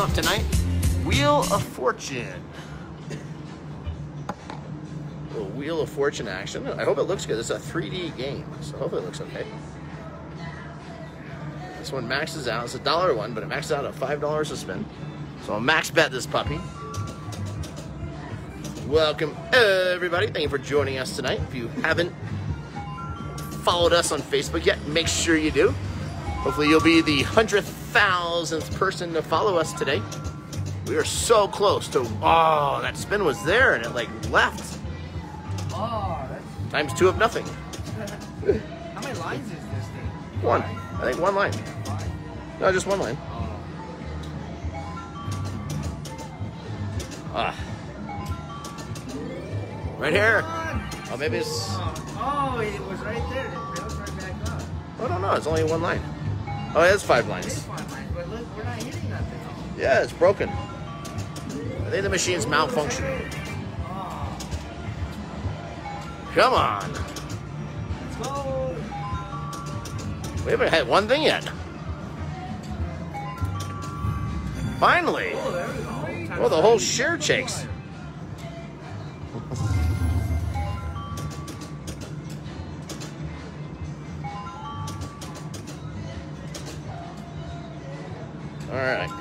Up tonight, Wheel of Fortune. A Wheel of Fortune action. I hope it looks good. It's a 3D game, so hopefully it looks okay. This one maxes out. It's a dollar one, but it maxes out at five dollars a spin. So I'll max bet this puppy. Welcome everybody. Thank you for joining us tonight. If you haven't followed us on Facebook yet, make sure you do. Hopefully you'll be the hundredth thousandth person to follow us today. We are so close to oh that spin was there and it like left. Oh, Times two of nothing. how many lines is this thing? One. I think one line. No, just one line. Oh. Ah. Right here. Oh, maybe it's. Oh, oh, it was right there. It bounced right back up. Oh, no, no. It's only one line. Oh, it is five lines. fine, lines, but look, we're not hitting. Yeah, it's broken. I think the machine's malfunctioning. Come on. let's go. We haven't had one thing yet. Finally. Oh, there we go. Oh, the whole share shakes.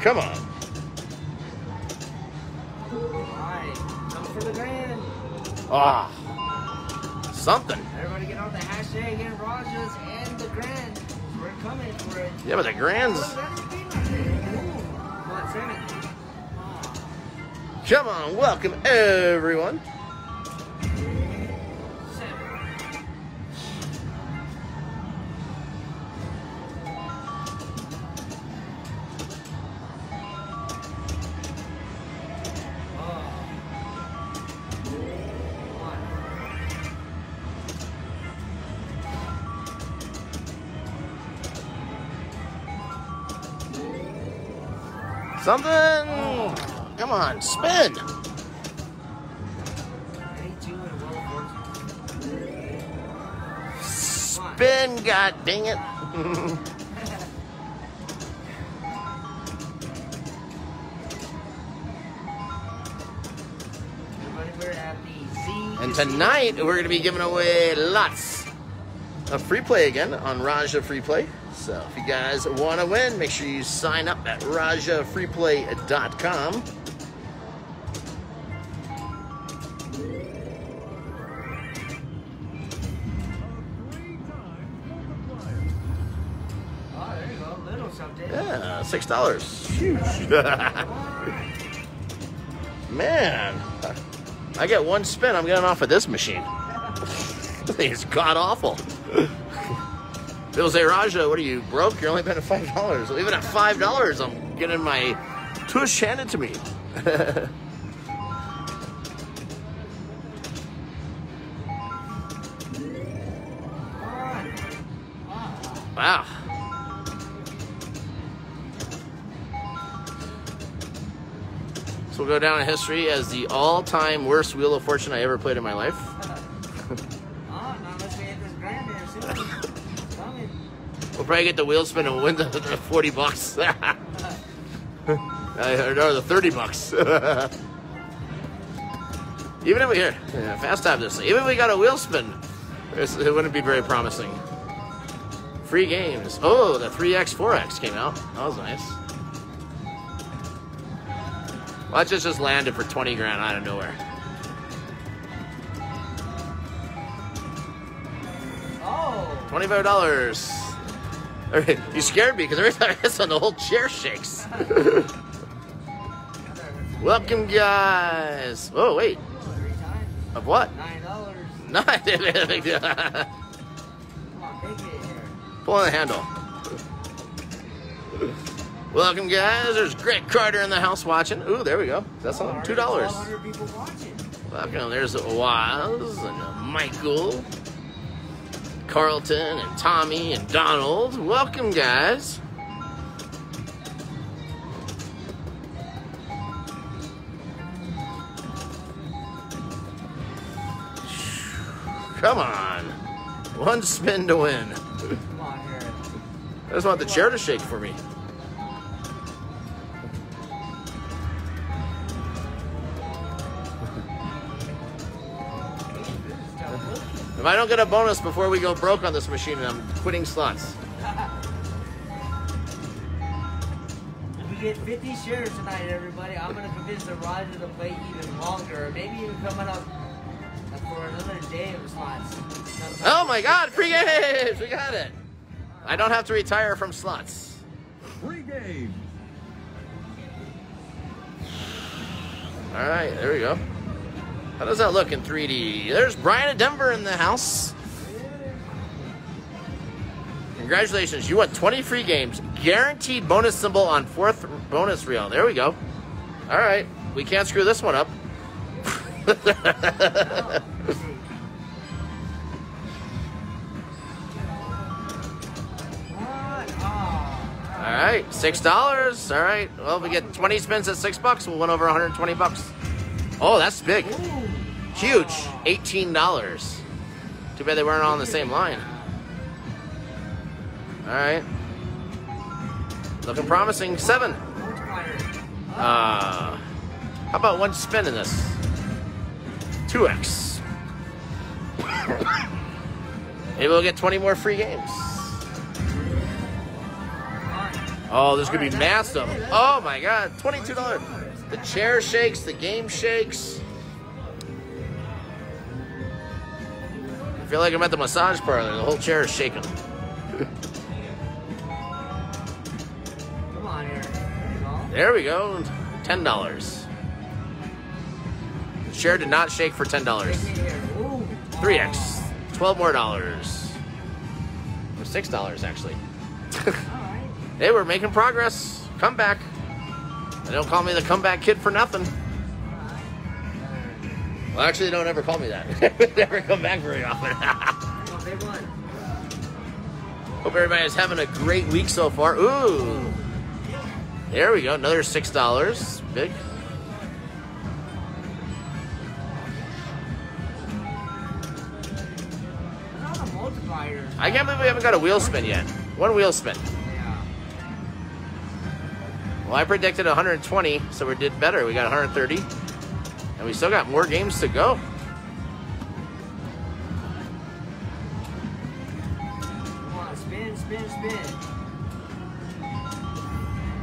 Come on. Alright, come for the grand. Ah, something. Everybody get on the hashtag and Rajas and the grand. We're coming for it. Yeah, but the grands. That didn't beat nothing. Come on, seven. Come on, welcome everyone. Something. Come on, spin. 82 and World Fortune. Spin, god dang it. And tonight we're going to be giving away lots of free play again on Raja Free Play. So if you guys want to win, make sure you sign up at rajafreeplay.com. Yeah, six dollars. Huge. Man, I get one spin. I'm getting off of this machine. it's god awful. People say, Raja, what are you broke? You're only five dollars. Even at five dollars, I'm getting my tush handed to me. wow. This will go down in history as the all-time worst Wheel of Fortune I ever played in my life. Probably get the wheel spin and win the, the 40 bucks. Uh, or the 30 bucks. Even if we here, yeah, fast time this. Even if we got a wheel spin, it's- it wouldn't be very promising. Free games. Oh, the 3x, 4x came out. That was nice. Watch this just landed for 20 grand out of nowhere. Oh, $25. You scared me because every time I hit on the whole chair shakes. Welcome, guys. Oh, wait. Of what? Nine dollars. No, I didn't. Come on, make it here. Pull on the handle. Welcome, guys. There's Greg Carter in the house watching. Ooh, there we go. That's on two dollars. 1,200 people watching. Welcome. There's Waz and Michael, Carlton and Tommy and Donald. Welcome, guys. Come on. One spin to win. Come on here. I just want the chair to shake for me. If I don't get a bonus before we go broke on this machine, I'm quitting slots. If we get 50 shares tonight, everybody, I'm gonna convince the Raja to play even longer. Maybe even coming up for another day of slots. Oh my god, free games! We got it! I don't have to retire from slots. Free game. Alright, there we go. How does that look in 3D? There's Brian of Denver in the house. Congratulations, you won 20 free games. Guaranteed bonus symbol on fourth bonus reel. There we go. Alright, we can't screw this one up. All right, six dollars. All right. Well, if we get twenty spins at six bucks, we'll win over 120 bucks. Oh, that's big, huge. Eighteen dollars. Too bad they weren't all on the same line. All right. Looking promising. Seven. Uh, how about one spin in this? Two X. Maybe we'll get 20 more free games. Oh, this could be massive. Oh my god, $22. The chair shakes, the game shakes. I feel like I'm at the massage parlor. The whole chair is shaking. Come on here. There you go. There we go. $10. The chair did not shake for $10. Take it here. Ooh. 3x. 12 more dollars. Or $6 actually. Alright. Hey, we're making progress. Comeback. They don't call me the comeback kid for nothing. Well, actually, they don't ever call me that. Never come back very often. Hope everybody is having a great week so far. Ooh. There we go. Another $6. Big. Look at all the. I can't believe we haven't got a wheel spin yet. One wheel spin. Well, I predicted 120, so we did better. We got 130. And we still got more games to go. Come on, spin, spin, spin.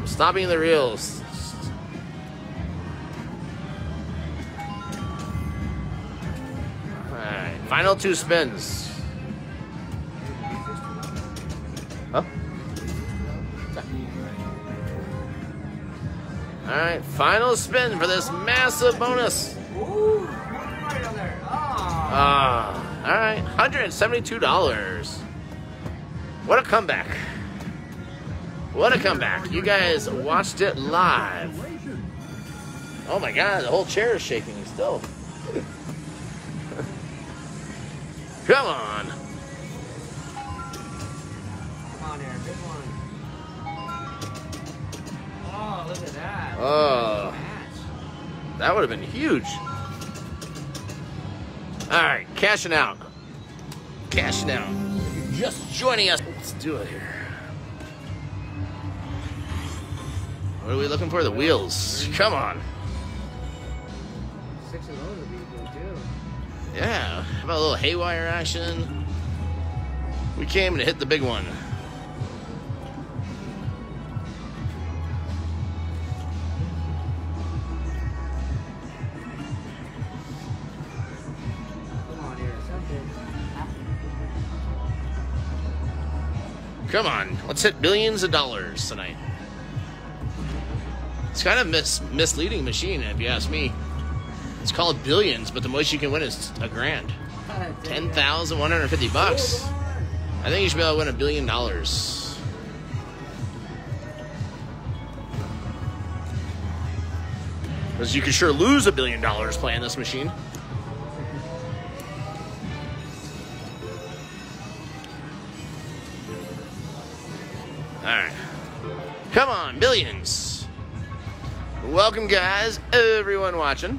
Stopping the reels. Alright, final two spins. Final spin for this massive bonus. Ooh, multiplier there. Ah. Ah, alright, $172. What a comeback. What a comeback. You guys watched it live. Oh my god, the whole chair is shaking still. Come on. Have been huge. Alright, cashing out. Cashing out. You're just joining us, let's do it here. What are we looking for? The wheels. Come on. Six of those would be good too. Yeah, how about a little haywire action? We came and hit the big one. Come on, let's hit billions of dollars tonight. It's kind of mis- misleading machine, if you ask me. It's called billions, but the most you can win is a grand. Ten thousand one hundred fifty bucks. I think you should be able to win a billion dollars. Because you can sure lose a billion dollars playing this machine. Welcome, guys, everyone watching.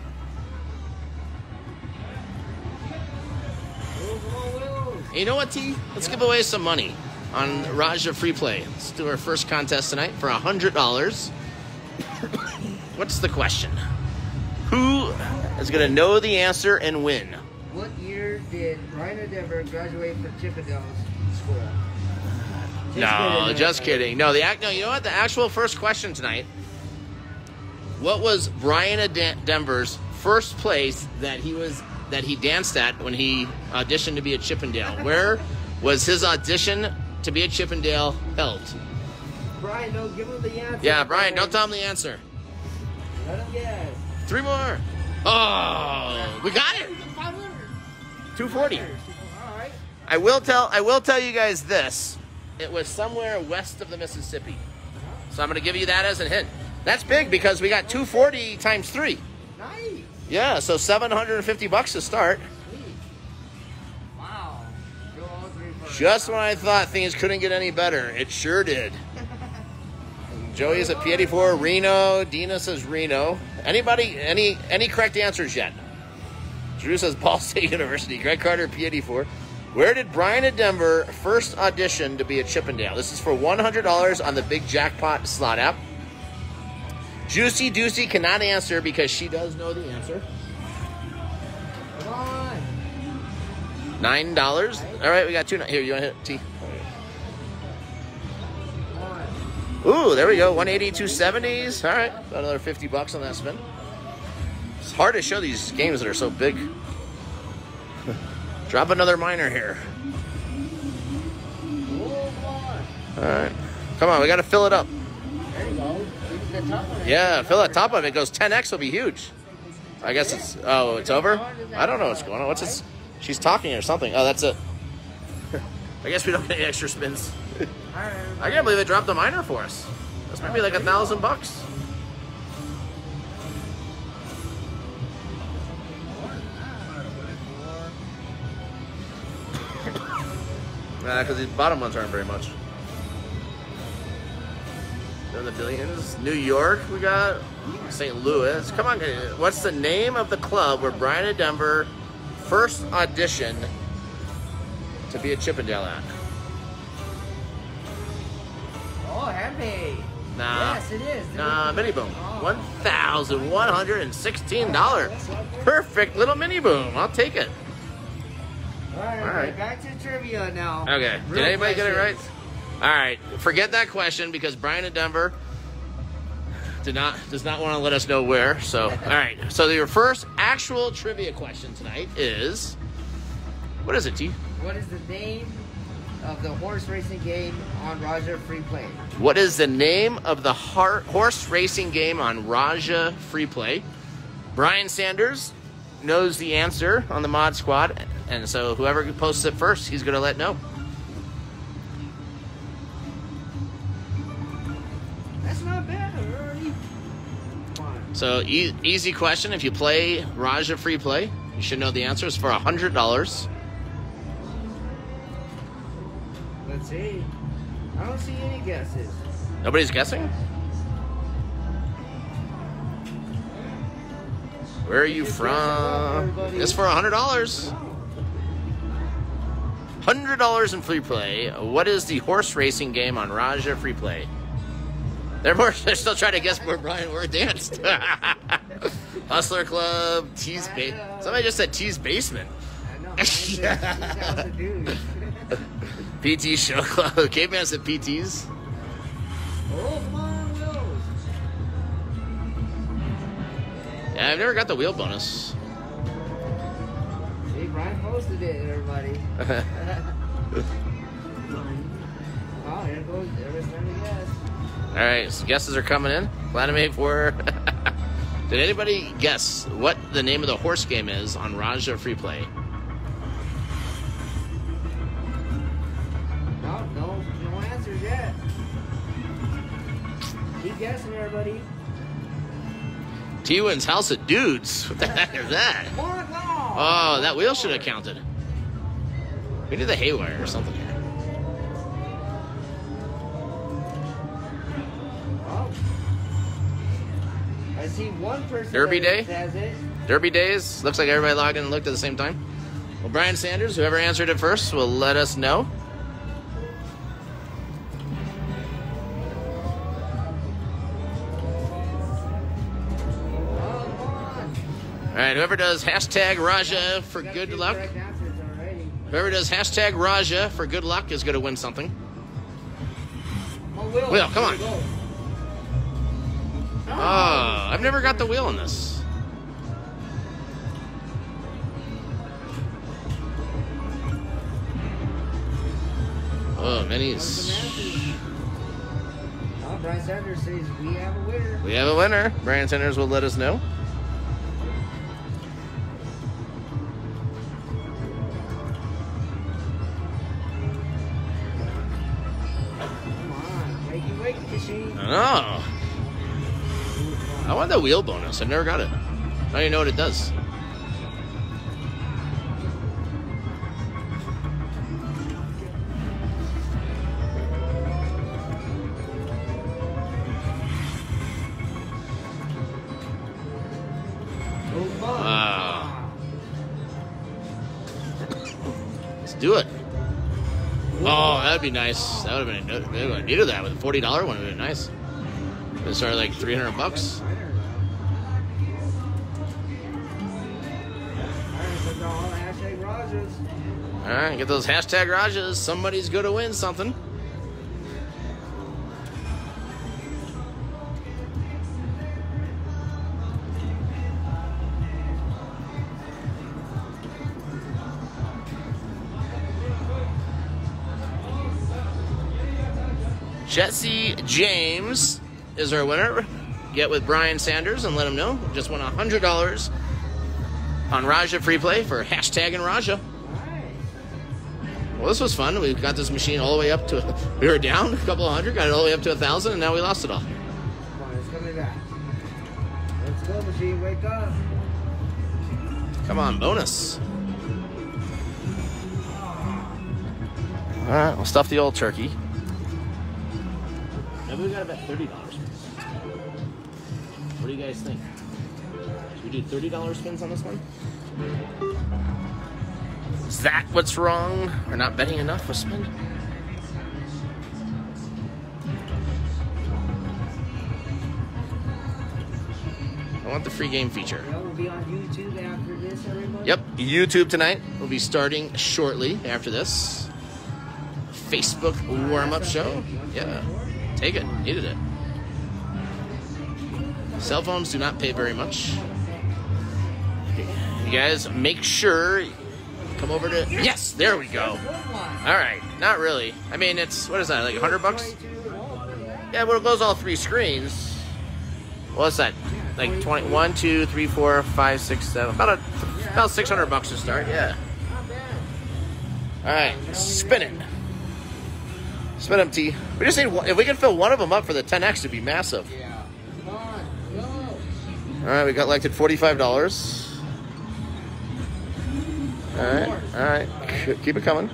Wheels, come on, wheels. You know what, T? Let's give away some money on Raja Free Play. Let's do our first contest tonight for a $100. What's the question? Who is going to know the answer and win? What year did Brian Denver graduate from Chippendales School. Just no, kidding, just kidding. No, the act. No, you know what? The actual first question tonight. What was Brian Ad- Denver's first place that he was that he danced at when he auditioned to be a Chippendale? Where was his audition to be a Chippendale held? Brian, don't give him the answer. Yeah, Brian, don't tell him the answer. Let him guess. Three more. Oh, we got it. 240. All right. I will tell I will tell you guys this. It was somewhere west of the Mississippi. So I'm going to give you that as a hint. That's big because we got 240 times 3. Nice. Yeah, so 750 bucks to start. Wow. Go all three first. Just when I thought things couldn't get any better, it sure did. Joey is at P84, Reno, Dina says Reno. Anybody any any correct answers yet? Drew says Ball State University, Greg Carter P84. Where did Brian at Denver first audition to be a Chippendale? This is for $100 on the Big Jackpot slot app. Juicy Deucey cannot answer because she does know the answer. Come on. Nine dollars. All right, we got two. Here, you want to hit T? Ooh, there we go. 180, 270s. All right, about another 50 bucks on that spin. It's hard to show these games that are so big. Drop another miner here. All right, come on, we got to fill it up. There you go. Look at the top of it. Yeah, fill that top of it. Goes 10x will be huge. I guess it's. Oh, it's over. I don't know what's going on. What's this? She's talking or something. Oh, that's it. I guess we don't get any extra spins. I can't believe they dropped the minor for us. This might be like a thousand bucks. Nah, because these bottom ones aren't very much. In the billions. New York, we got St. Louis. Come on, what's the name of the club where Brian at Denver first auditioned to be a Chippendale at? Oh, happy. Nah. Yes, it is. Nah, mini boom. Oh. One thousand one hundred and sixteen dollars. Perfect little mini boom. I'll take it. All right, All right. Back to trivia now. Okay. Did Real anybody get it right? All right. Forget that question because Brian in Denver did not does not want to let us know where. So, all right. So your first actual trivia question tonight is, what is it, T? What is the name of the horse racing game on Raja Free Play? What is the name of the har- horse racing game on Raja Free Play? Brian Sanders knows the answer on the mod squad, and so whoever posts it first, he's going to let know. So e- easy question. If you play Raja Free Play, you should know the answer. It's for hundred dollars. Let's see. I don't see any guesses. Nobody's guessing. Where are you Just guess it up, from? It's for hundred dollars. Hundred dollars in free play. What is the horse racing game on Raja Free Play? They're more. They're still trying to guess where Brian Ward danced. Hustler Club, T's ba- Somebody just said T's basement. I know. a- dude. PT Show Club. Caveman said PTs. oh, come on, Wills. Yeah, I've never got the wheel bonus. See, Brian posted it, everybody. oh, here goes. Everybody's trying to guess. All right, so guesses are coming in. Platinum for. Did anybody guess what the name of the horse game is on Raja Free Play? No, no, no answers yet. Keep guessing, everybody. T Win's House of Dudes. What the heck is that? Come on, come on. Oh, that wheel should have counted. We did the haywire or something I see one person. Derby day? Derby days. Looks like everybody logged in and looked at the same time. Well, Brian Sanders, whoever answered it first, will let us know. All right, whoever does hashtag Raja for good luck. correct answers already. Whoever does hashtag Raja for good luck is going to win something. Oh. Will, come on. Oh, I've never got the wheel in this. Oh, Comes the minis. Masters. Oh, Brian Sanders says we have a winner. We have a winner. Brian Sanders will let us know. Wheel bonus. I've never got it. I don't even know what it does. Wow. Let's do it. Oh, that'd be nice. That would have been. I needed that with a forty dollar one. Would have been nice. It started like three hundred bucks. All right, get those hashtag Rajas. Somebody's going to win something. Jesse James is our winner. Get with Brian Sanders and let him know. Just won $100 on Raja Free Play for hashtag and Raja. Well, this was fun. We got this machine all the way up to. We were down a couple of hundred, got it all the way up to a thousand, and now we lost it all. Come on, machine. Wake up. Come on, bonus. All right, we'll stuff the old turkey. Maybe we got about thirty dollars. What do you guys think? Should we do thirty dollars spins on this one? Is that what's wrong? We're not betting enough a spin? I want the free game feature. That will be on YouTube after this, everybody. Yep, YouTube tonight will be starting shortly after this. Facebook warm up show. Yeah, take it. Needed it. Cell phones do not pay very much. You guys make sure come over to. Yes, there we go. All right, not really. I mean, it's what is that? Like 100 bucks? Yeah, well, it goes all three screens. What's that? Like 20, 1, 2, 3, 4, 5, 6, 7. About, a, about 600 bucks to start, yeah. All right, spin it. Spin them, T. We just need. If we can fill one of them up for the 10x, it'd be massive. All right, we got elected $45. All right, all right. Keep it coming.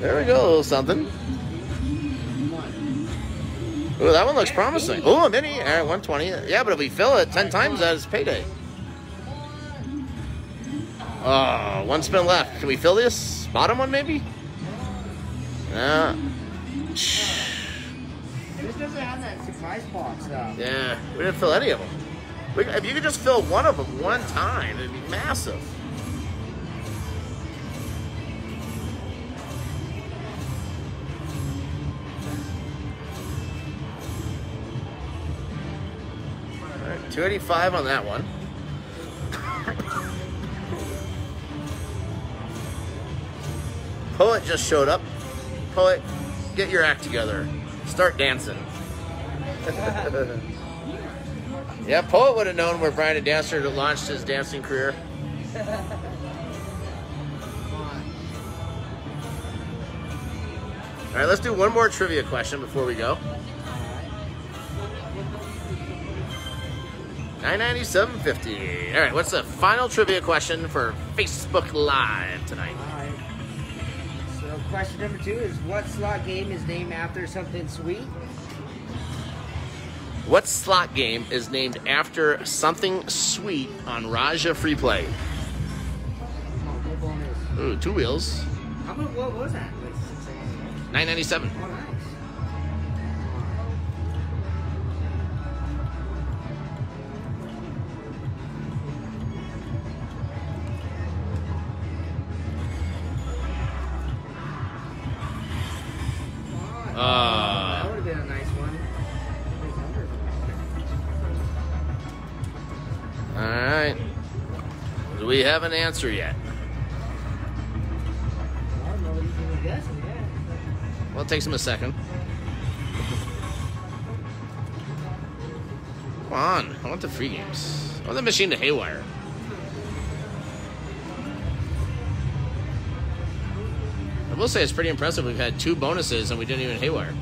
There we go, a little something. Ooh, that one looks promising. Ooh, a mini. All right, 120. Yeah, but if we fill it 10 times, that is payday. Oh, one spin left. Can we fill this? Bottom one, maybe? Uh, yeah. Doesn't have that surprise box though. Yeah, we didn't fill any of them. If you could just fill one of them one time, it'd be massive. All right, 285 on that one. Poet just showed up. Poet, get your act together. Start dancing. yeah, Poet would have known where Brian Dancer launched his dancing career. All right, let's do one more trivia question before we go. 997.50. All right, what's the final trivia question for Facebook Live tonight? Alright. So question number two is what slot game is named after something sweet? What slot game is named after something sweet on Raja Free Play? Come on, go bonus. Ooh, two wheels. How much what was that? Like six eighty. 997. Oh nice. Have an answer yet. Well, it takes him a second. Come on, I want the free games. I want the machine to haywire. I will say it's pretty impressive. We've had two bonuses and we didn't even haywire.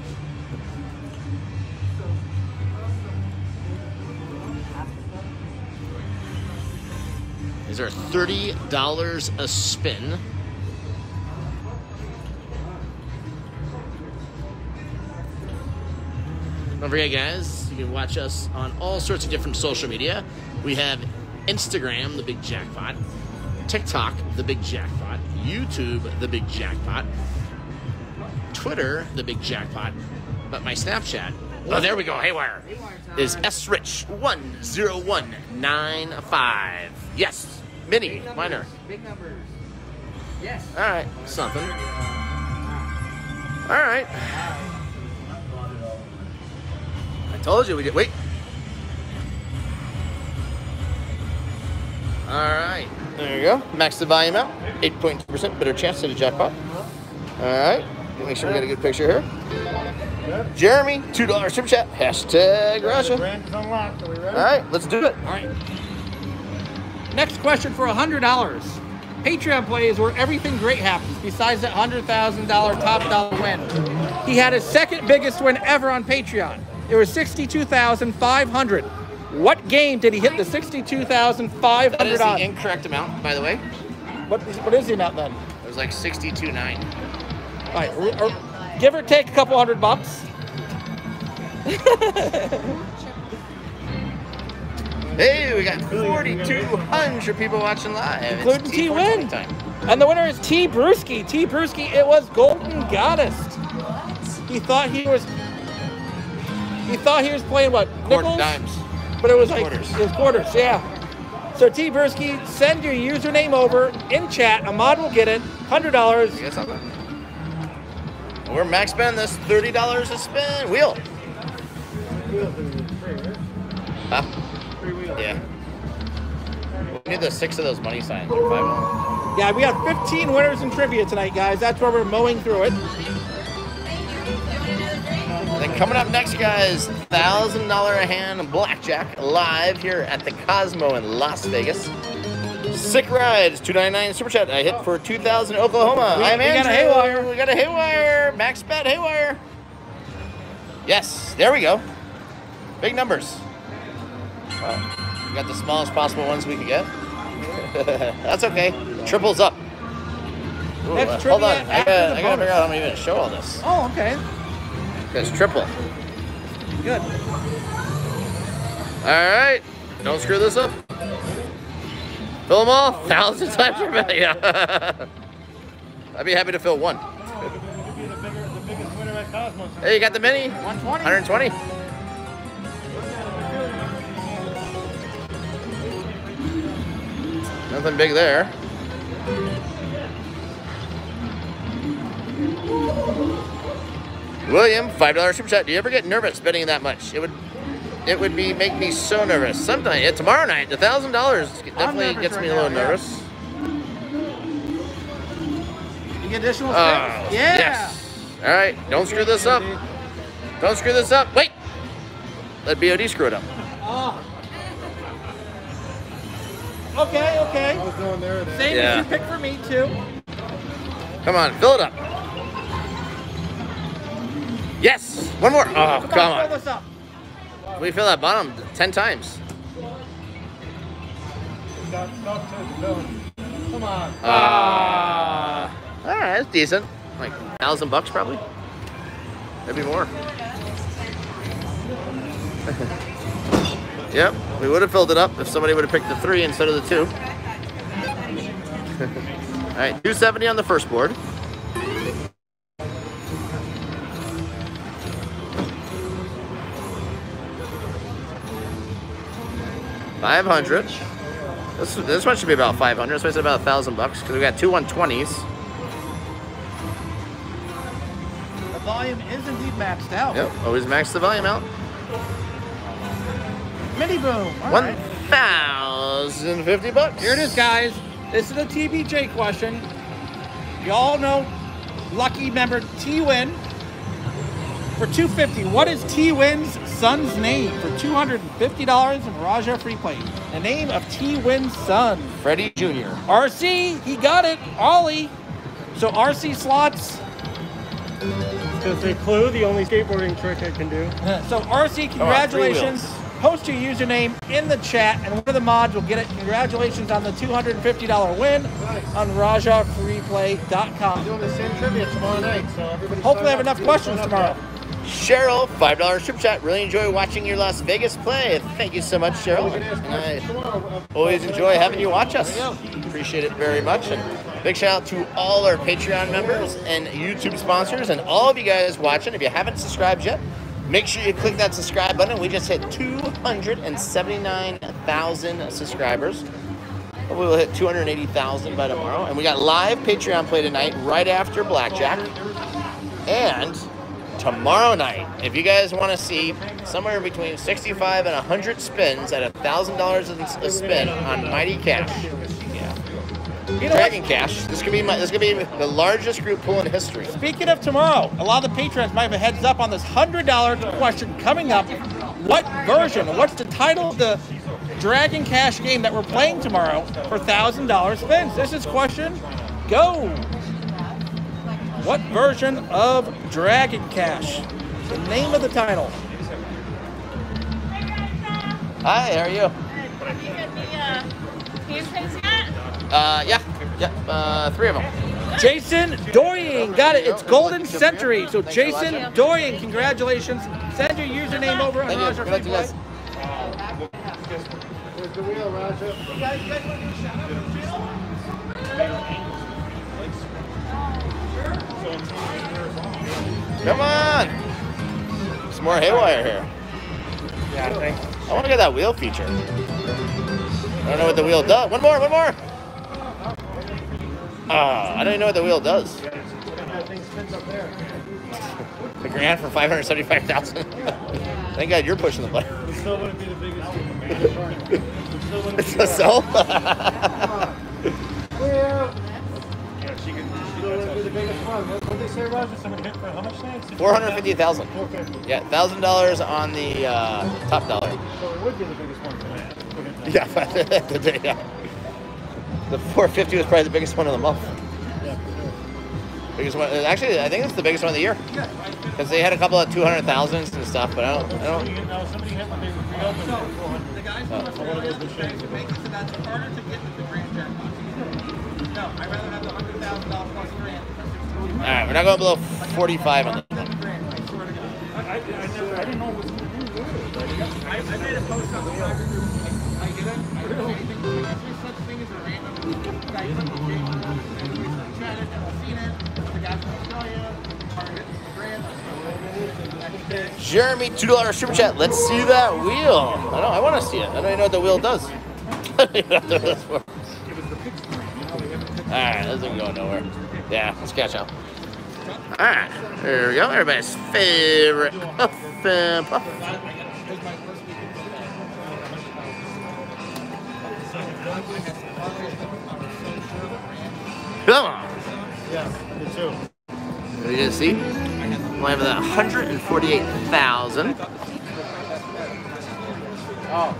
These are thirty dollars a spin. Don't forget, guys, you can watch us on all sorts of different social media. We have Instagram, The Big Jackpot, TikTok, The Big Jackpot, YouTube, The Big Jackpot, Twitter, The Big Jackpot, but my Snapchat, oh, there we go, Haywire, is srich10195. Yes, mini, Big numbers. minor. Big numbers. Yes. All right, something. All right. I told you we did. Wait. All right. There you go. Max the volume out. 8.2% better chance at a jackpot. All right. Make sure we get a good picture here. Jeremy, $2 super chat. Hashtag Raja. Brand is unlocked. Are we ready? All right, let's do it. All right. Next question for $100. Patreon play is where everything great happens besides that $100,000 top dollar win. He had his second biggest win ever on Patreon. It was 62500 What game did he hit the 62500 That is on? the incorrect amount, by the way. what, is, what is the amount then? It was like 62.9. All right, or- or give or take a couple hundred bucks. Hey, we got 4,200 people watching live. Including T Win. And the winner is T Brewski. T Brewski, it was Golden Goddess. What? He thought he was. He thought he was playing what? Quarter Nickels? dimes. But it was like Quarters. it was quarters, yeah. So T Brewski, send your username over in chat. A mod will get it. Hundred dollars. We're max spend this $30 a spin. Wheel. Yeah. We need the six of those money signs. or five. Yeah, we got 15 winners in trivia tonight, guys. That's where we're mowing through it. And then coming up next, guys, $1,000 a hand blackjack live here at the Cosmo in Las Vegas. Sick rides, 299 super chat. I hit for 2000 Oklahoma. We- I'm we got a haywire. We got a haywire. Max bet haywire. Yes, there we go. Big numbers. Wow. We got the smallest possible ones we could get. That's okay. Triples up. Ooh, That's uh, hold on. I gotta, I gotta figure out how I'm even gonna show all this. Oh, okay. It's triple. Good. All right. Don't screw this up. Fill them all. Thousand times your value. I'd be happy to fill one. You'd be the, bigger, the biggest winner at Cosmos. Hey, you got the mini? 120. 120. Nothing big there. William, five dollar super chat. Do you ever get nervous betting that much? It would, it would be make me so nervous. Sometime, yeah, tomorrow night, the thousand dollars definitely gets me a little now, yeah. nervous. You get additional Oh, spins? yeah. Yes. All right. Don't screw this up. Don't screw this up. Wait. Let BOD screw it up. Oh. Okay, okay. I was going there. Then. Same Yeah. as you picked for me too. Come on, fill it up. Yes. One more. Oh, come fill on. this up. We fill that bottom ten times. Come on. Ah. all right, that's decent. Like thousand bucks probably. Maybe more. yep, we would have filled it up if somebody would have picked the three instead of the two. all right, 270 on the first board. Five hundred. This this one should be about five hundred. So said about a thousand bucks because we got two one twenties. The volume is indeed maxed out. Yep, always max the volume out. Mini boom. All One right. thousand fifty bucks. Here it is, guys. This is a TBJ question. You all know lucky member T Win. For 250 what is T Win's son's name? For $250 in Raja Free Play. The name of T Win's son. Freddie Jr. RC, he got it. Ollie. So RC slots. Because they clue the only skateboarding trick I can do. So RC, oh, congratulations. Post your username in the chat, and one of the mods will get it. Congratulations on the $250 win on RajaFreeplay.com. Doing the same trivia tomorrow night, so everybody. Hopefully, I have enough questions Sign up tomorrow. Cheryl, five dollars super chat. Really enjoy watching your Las Vegas play. Thank you so much, Cheryl. now. We can ask And I always enjoy having you watch us. Appreciate it very much. And big shout out to all our Patreon members and YouTube sponsors and all of you guys watching. If you haven't subscribed yet, make sure you click that subscribe button. We just hit 279,000 subscribers. We'll hit 280,000 by tomorrow. And we got live Patreon play tonight right after Blackjack. And tomorrow night, if you guys want to see somewhere between 65 and 100 spins at $1,000 a spin on Mighty Cash. Yeah. You know Dragon what? Cash. This could be my, this could be the largest group pool in history. Speaking of tomorrow, a lot of the patrons might have a heads up on this $100 question coming up. What version, what's the title of the Dragon Cash game that we're playing tomorrow for $1,000 spins? This is question go. What version of Dragon Cash? The name of the title. Hi, how are you? Have you got the uh, hand prints yet? Uh, yeah, yeah, uh, three of them. Jason Doying, got it. It's Golden Century. So Jason Doying, congratulations. Send your username over on Thank you. Raja Good luck to you guys. Where's the wheel, Raja? Come on. Some more haywire here. Yeah, thanks. I want to get that wheel feature. I don't know what the wheel does. One more, one more. Ah, I don't even know what the wheel does. That thing spins up there. The grand for 575000 Thank God you're pushing the button. It still wouldn't be the biggest one. It still wouldn't It's a cell? Well, yeah, she could. Still wouldn't be the biggest one. What did they say, Raja? Someone hit for how much now? 450000 Four fifty. Yeah, $1,000 on the uh, top dollar. So it would be the biggest one. Yeah, yeah. The 450 was probably the biggest one of the month. Yeah. Biggest one. Actually, I think it's the biggest one of the year. Because they had a couple of 200,000s and stuff, but I don't. I Somebody don't hit, no, somebody hit when they reopened for four hundred. The guys from Australia the banks are making so that's harder to get the grand jackpot. No, I'd rather have the hundred thousand dollar plus grand. all right, we're not going below 45 on this one. Grand, I swear to God. I, I, I never, I didn't know it was gonna do this. I, I made a post on the soccer group. I did it. I didn't I put the I've seen it. The guys from Australia. Jeremy, $2 super chat. Let's see that wheel. I don't I want to see it. I don't even know what the wheel does. The. All right, this isn't going nowhere. Yeah, let's catch up. All right, here we go. Everybody's favorite puff puff. Come on. Yeah, me too. You gonna see? We'll have that 148,000. Oh.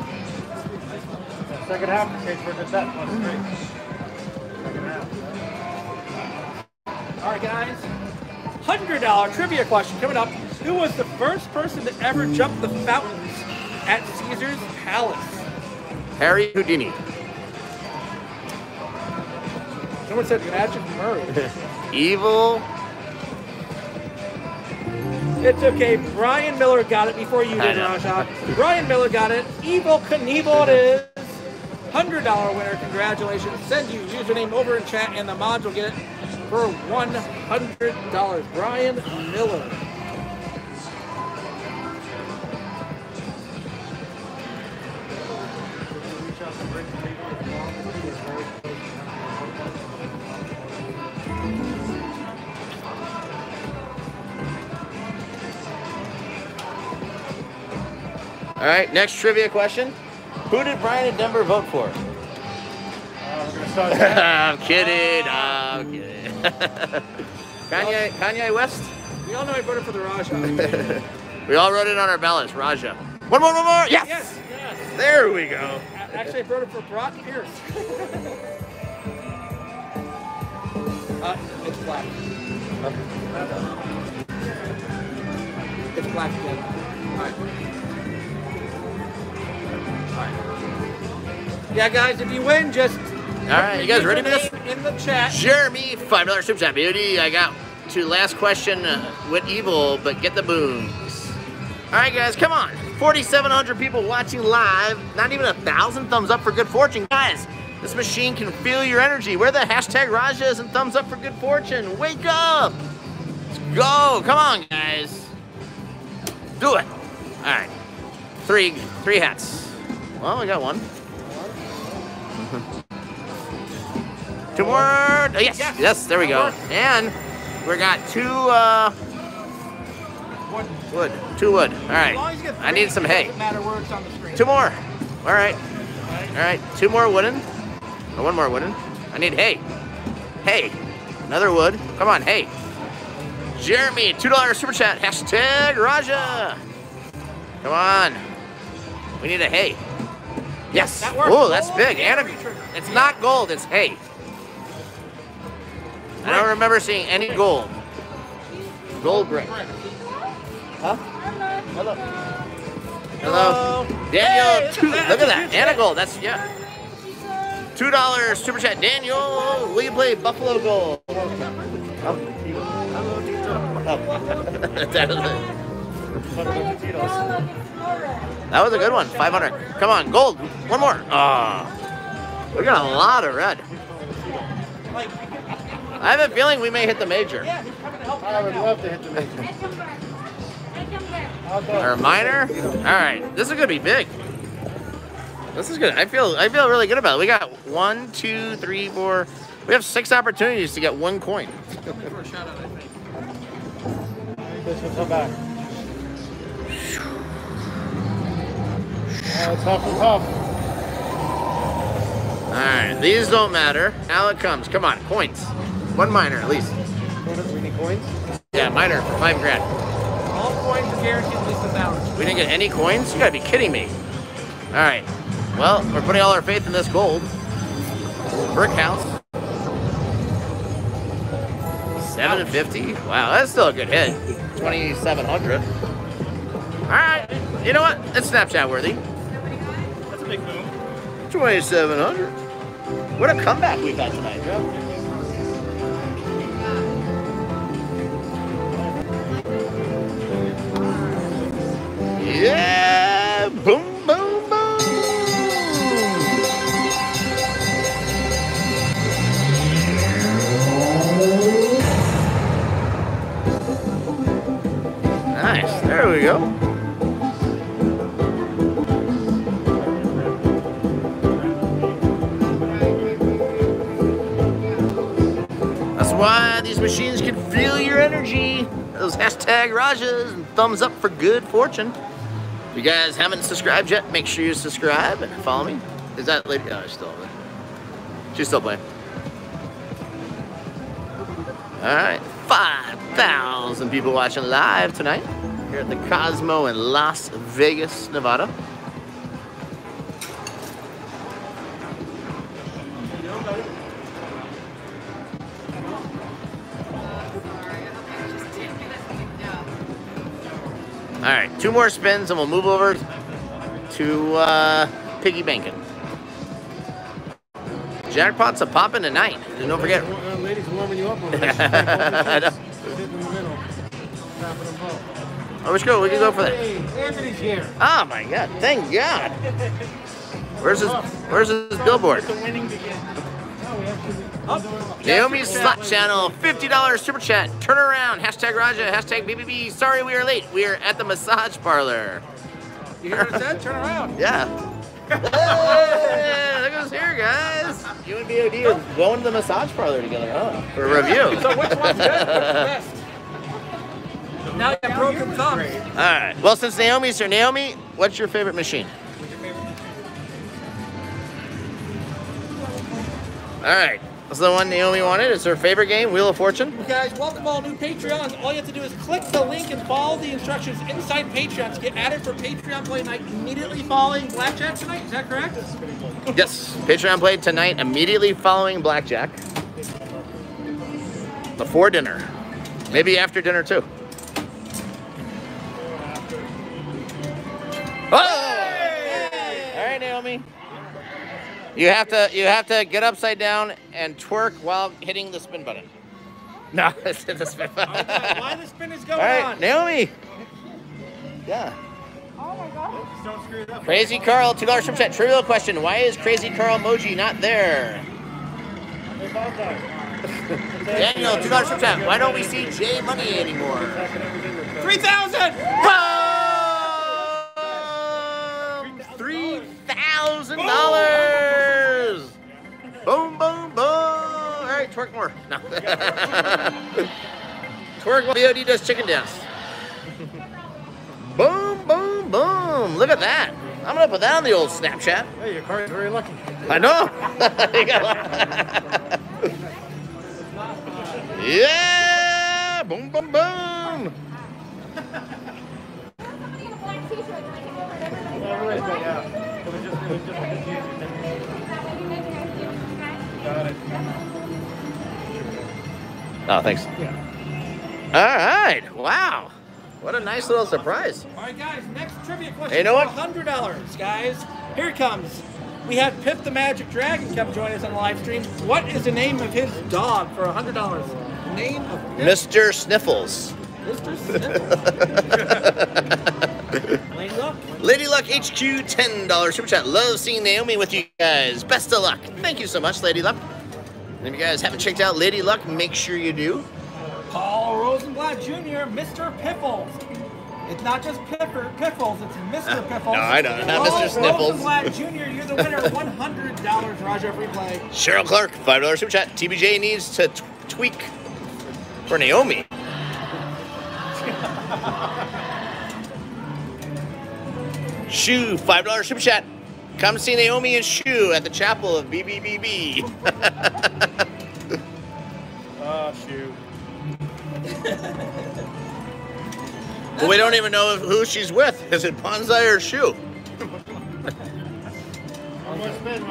Second half, in case we're at that one straight. Second half. All right, guys. Hundred dollar trivia question coming up. Who was the first person to ever jump the fountains at Caesar's Palace? Harry Houdini. Someone said Magic Murray. Evel. It's okay. Brian Miller got it before you did. Raja. Brian Miller got it. Evel Knievel it is. Hundred dollar winner. Congratulations. Send you username over in chat, and the mods will get it for one hundred dollars. Brian Miller. All right, next trivia question. Who did Brian in Denver vote for? We're gonna saw that. I'm kidding. I'm kidding. Kanye, Kanye West. We all know I voted for the Raja. We all wrote it on our ballots. Raja. One more, one more. Yes. yes, yes. There we go. Actually, I voted for Brock Pierce. uh, it's black. It's black again. Alright. Alright. Yeah, guys, if you win, just. All right, you guys ready for this? In the chat. Jeremy, five dollars super chat. Beauty. I got to last question. Uh, what evil? But get the booms. All right, guys, come on. 4,700 people watching live. Not even a thousand thumbs up for good fortune, guys. This machine can feel your energy. Where the hashtag Rajas and thumbs up for good fortune? Wake up! Let's go! Come on, guys. Do it. All right. Three, three hats. Well, we got one. Two more. Oh, yes, Yes. yes, there we go. And we got two uh, Wood. wood. Two wood. All right. As long as you get I need some hay. Doesn't matter where it's on the screen. Two more. All right. All right. Two more wooden. Or one more wooden. I need hay. Hay. Another wood. Come on, hay. Jeremy, two dollar super chat. Hashtag Raja. Come on. We need a hay. Yes. That. Oh, that's Gold big. And and a, it's not gold. It's hay. I don't remember seeing any gold. Gold brick. Huh? Hello. Hello. Daniel, Hey, two, that's look at that. huge And a gold. That's, yeah. Two dollars super chat. Daniel, will you play Buffalo Gold? that, was a, that was a good one. 500. Come on, gold. One more. Ah, we got a lot of red. I have a feeling we may hit the major. Yeah, he's coming to help you I would love to hit the major. I'll. Or minor. All right, this is gonna be big. This is good. I feel I feel really good about it. We got one, two, three, four. We have six opportunities to get one coin. For a shout out, I think. This will come back. Uh, tough and tough. All right, these don't matter. Now it comes. Come on, coins. One minor at least. We need coins. Yeah, minor for five grand. All coins are guaranteed at least a thousand. We didn't get any coins? You gotta be kidding me. All right. Well, we're putting all our faith in this gold. Brick house. 750. Wow, that's still a good hit. 2700. All right. You know what? It's Snapchat worthy. A big move. 2700. What a comeback we've had tonight, Joe. Yeah! Boom, boom, boom! Nice. There we go. Why these machines can feel your energy. Those hashtag Rajas and thumbs up for good fortune. If you guys haven't subscribed yet, make sure you subscribe and follow me. Is that lady? Oh, she's still over there. She's still playing. All right, 5,000 people watching live tonight here at the Cosmo in Las Vegas, Nevada. All right, two more spins and we'll move over to uh, piggy banking. Jackpots are popping tonight. And don't forget, Uh, ladies warming you up over there. I know. Sit in the middle. Tapping them both. oh, let's go. We can go for that. Anthony's here. Oh my God! Thank God. Where's his Where's his billboard? The winning begins. Oh, we actually. Naomi's Slot Channel, $50 super chat. Turn around. Hashtag Raja. Hashtag BBB. Sorry we are late. We are at the massage parlor. You hear what I said? Turn around. Yeah. hey, look who's here, guys. You and BOD are going to the massage parlor together, huh? For a review. So which one's good? What's best? Now you have broken thumbs. All right. Well, since Naomi's here, Naomi, what's your favorite machine? right. That's the one Naomi wanted. It's her favorite game, Wheel of Fortune. Guys, welcome all new Patreons. All you have to do is click the link and follow the instructions inside Patreon to get added for Patreon play night immediately following Blackjack tonight. Is that correct? Yes, Patreon played tonight immediately following Blackjack. Before dinner. Maybe after dinner too. Oh! All right, Naomi. You have to you have to get upside down and twerk while hitting the spin button. No, it's hit the spin button. Why the spin is going All right, on? Naomi. Yeah. Oh my god. Just don't screw it up. Crazy Carl, two dollars from chat. Trivial question: Why is Crazy Carl emoji not there? Hey, Bonzi. Daniel, two dollars from chat. Why don't we see J Money anymore? Three thousand. Boom! Three thousand dollars. Boom, boom, boom. All right, twerk more. No. twerk while BOD does chicken dance. boom, boom, boom. Look at that. I'm gonna put that on the old Snapchat. Hey, your car is very lucky. I know. Yeah! Boom, boom, boom! Yeah, everybody's yeah. It was just, it was just confusing. Got it. Oh, thanks. All right. Wow. What a nice little surprise. All right, guys. Next trivia question. You know what? Hundred dollars, guys. Here it comes. We had Pip the Magic Dragon come join us on the live stream. What is the name of his dog for hundred dollars? Name of Pip, Mr. Sniffles. Mr. Lady Luck. Lady Luck HQ, $10 super chat. Love seeing Naomi with you guys. Best of luck. Thank you so much, Lady Luck. And if you guys haven't checked out Lady Luck, make sure you do. Paul Rosenblatt Jr., Mr. Piffles. It's not just Pipper, Piffles, it's Mr. Piffles. no, I know, not Paul Mr. Sniffles. Rosenblatt Jr., you're the winner. $100, Raja Free Play. Cheryl Clark, $5 super chat. TBJ needs to tweak for Naomi. Shoe, $5 super chat. Come see Naomi and Shoe at the chapel of BBBB. Oh, shoot. But we don't even know who she's with. Is it Bonsai or Shoe? One more spin,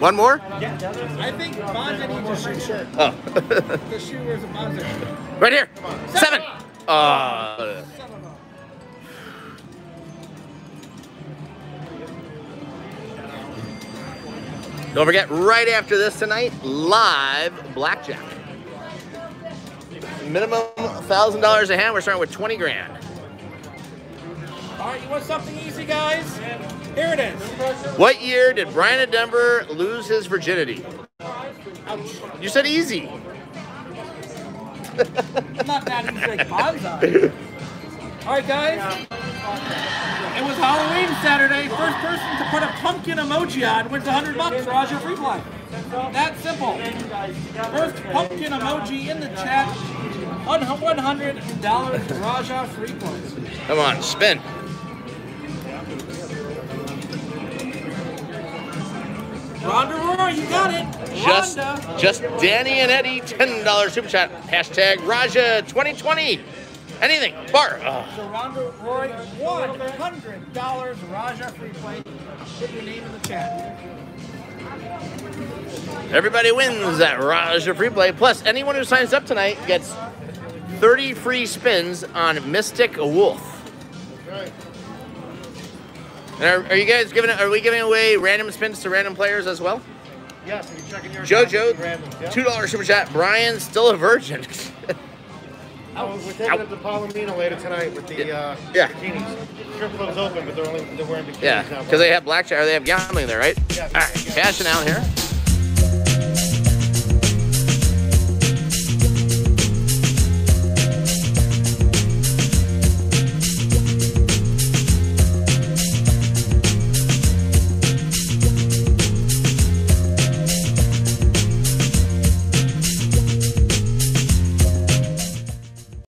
One more? I think Bonza needs a shoe shirt. Oh. The shoe wears a Bonza shirt. right here. Seven. Uh, Son of a- don't forget, right after this tonight, live blackjack. Minimum thousand dollars a hand. We're starting with twenty grand. All right, you want something easy, guys? Here it is. What year did Brian of Denver lose his virginity? You said easy. Not that easy like. All right, guys. It was Halloween Saturday. First person to put a pumpkin emoji on wins 100 bucks. Raja Free Play. That simple. First pumpkin emoji in the chat. on $100 Raja Free Play. Come on, spin. Ronda Roar, you got it. Just, just Danny and Eddie, ten dollars super chat. Hashtag Raja 2020. Anything. Bar. Oh. So Ronda Roy, $100 Raja Free Play. Put your name in the chat. Everybody wins at Raja Free Play. Plus, anyone who signs up tonight gets 30 free spins on Mystic Wolf. And are, are you guys giving? Are we giving away random spins to random players as well? Yes, you check in your account, JoJo, it's random. Yep. two dollars super chat. Brian still a virgin. Oh, we're taking it to Palomino later tonight with the uh, Yeah. bikinis. Strip club's open, but they're only they're wearing bikinis yeah, now. because they have blackjack or they have gambling there, right? Yeah. All right, cashing out here.